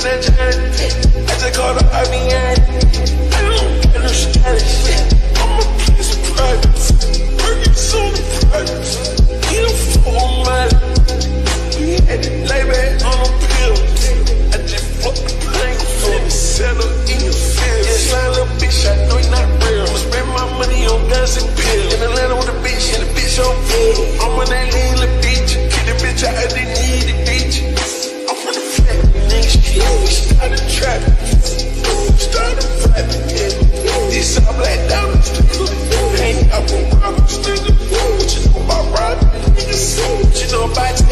I just call the IBM. the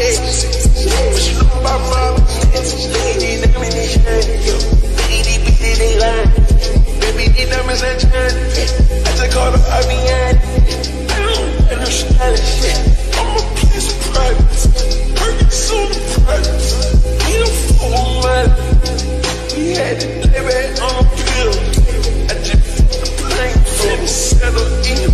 I just call her Avian. I don't understand shit. I'm a We don't with. We had on a pill. I just played for the settle.